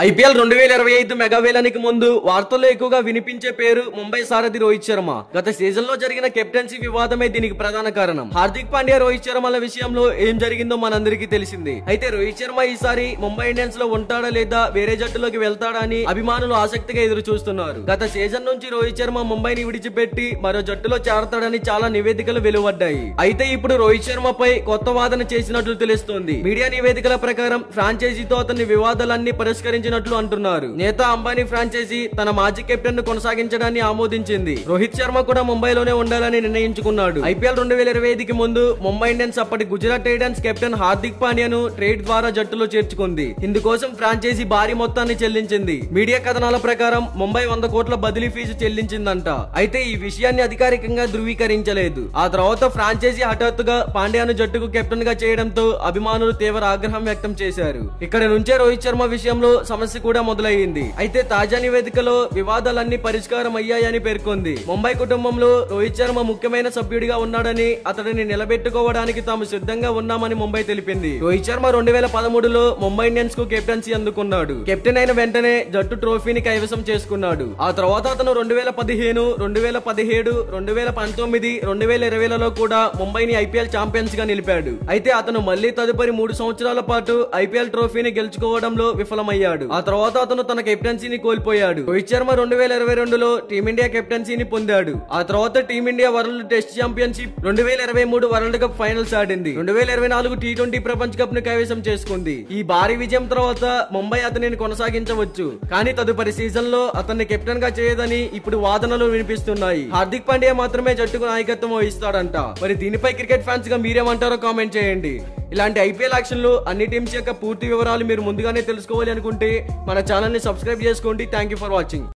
IPL రెండు వేల ఇరవై ఐదు మెగావేలానికి ముందు వార్తల్లో ఎక్కువగా వినిపించే పేరు ముంబై సారథి రోహిత్ శర్మ. గత సీజన్లో జరిగిన కెప్టెన్సీ వివాదమే దీనికి ప్రధాన కారణం. హార్దిక్ పాండ్యా రోహిత్ శర్మల విషయంలో ఏం జరిగిందో మనందరికీ తెలిసింది. అయితే రోహిత్ శర్మ ఈసారి ముంబై ఇండియన్స్లో ఉంటాడా లేదా వేరే జట్టులోకి వెళ్తాడా అని అభిమానులు ఆసక్తిగా ఎదురు చూస్తున్నారు గత సీజన్ నుంచి రోహిత్ శర్మ ముంబైని విడిచిపెట్టి మరో జట్టులో చేరతాడని చాలా నివేదికలు వెలువడ్డాయి. అయితే ఇప్పుడు రోహిత్ శర్మపై కొత్త వాదన చేసినట్లు తెలుస్తోంది. మీడియా నివేదికల ప్రకారం ఫ్రాంచైజీతో అతని వివాదాలన్నీ ఆమోదించినట్లు అంటున్నారు. నేత అంబానీ ఫ్రాంచైజీ తన మాజీ కెప్టెన్ను కొనసాగించడాన్ని ఆమోదించింది. రోహిత్ శర్మ కూడా ముంబైలోనే ఉండాలని నిర్ణయించుకున్నాడు. ఐపీఎల్ రెండు వేల ఇరవై ఐదుకి ముందు ముంబై ఇండియన్స్ అప్పటి గుజరాత్ టైటన్స్ కెప్టెన్ హార్దిక్ పాండ్యాను ట్రేడ్ ద్వారా జట్టులో చేర్చుకుంది. ఇందుకోసం ఫ్రాంచైజీ భారీ మొత్తాన్ని చెల్లించింది. మీడియా కథనాల ప్రకారం ముంబై వంద కోట్ల బదిలీ ఫీజు చెల్లించిందంట. అయితే ఈ విషయాన్ని అధికారికంగా ధృవీకరించలేదు. ఆ తర్వాత ఫ్రాంచైజీ హఠాత్తుగా పాండ్యాను జట్టుకు కెప్టెన్గా చేయడంతో అభిమానులు తీవ్ర ఆగ్రహం వ్యక్తం చేశారు. ఇక్కడ నుంచే రోహిత్ శర్మ విషయంలో సమస్య కూడా మొదలయ్యింది. అయితే తాజా నివేదికలో వివాదాలన్నీ పరిష్కారం అయ్యాయని పేర్కొంది. ముంబై కుటుంబంలో రోహిత్ శర్మ ముఖ్యమైన సభ్యుడిగా ఉన్నాడని అతడిని నిలబెట్టుకోవడానికి తాము సిద్ధంగా ఉన్నామని ముంబై తెలిపింది. రోహిత్ శర్మ రెండు వేల పదమూడులో ముంబై ఇండియన్స్కు కెప్టెన్సీ అందుకున్నాడు. కెప్టెన్ అయిన వెంటనే జట్టు ట్రోఫీని కైవసం చేసుకున్నాడు. ఆ తర్వాత అతను రెండు వేల పదిహేను రెండు వేల పదిహేడు రెండు వేల పంతొమ్మిది రెండు వేల ఇరవైలలో కూడా ముంబైని ఐపీఎల్ ఛాంపియన్స్గా నిలిపాడు. అయితే అతను మళ్ళీ తదుపరి మూడు సంవత్సరాల పాటు ఐపీఎల్ ట్రోఫీని గెలుచుకోవడంలో విఫలమయ్యాడు. ఆ తర్వాత అతను తన కెప్టెన్సీని కోల్పోయాడు. రోహిత్ శర్మ రెండు వేల ఇరవై రెండులో టీమిండియా కెప్టెన్సీని పొందాడు. ఆ తర్వాత టీమిండియా వరల్డ్ టెస్ట్ ఛాంపియన్షిప్ రెండు వేల ఇరవై మూడు వరల్డ్ కప్ ఫైనల్స్ ఆడింది. రెండు వేల ఇరవై నాలుగు టీ ట్వంటీ ప్రపంచ కప్ను కైవసం చేసుకుంది. ఈ భారీ విజయం తర్వాత ముంబై అతనిని కొనసాగించవచ్చు. కానీ తదుపరి సీజన్లో అతన్ని కెప్టెన్గా చేయదని ఇప్పుడు వాదనలు వినిపిస్తున్నాయి. హార్దిక్ పాండ్యా మాత్రమే జట్టుకు నాయకత్వం వహిస్తాడంట. మరి దీనిపై క్రికెట్ ఫ్యాన్స్గా మీరేమంటారో కామెంట్ చేయండి. ఇలాంటి ఐపీఎల్ యాక్షన్లు అన్ని టీమ్స్ యొక్క పూర్తి వివరాలు మీరు ముందుగానే తెలుసుకోవాలి అనుకుంటే మన ఛానల్ని సబ్స్క్రైబ్ చేసుకోండి. Thank you for watching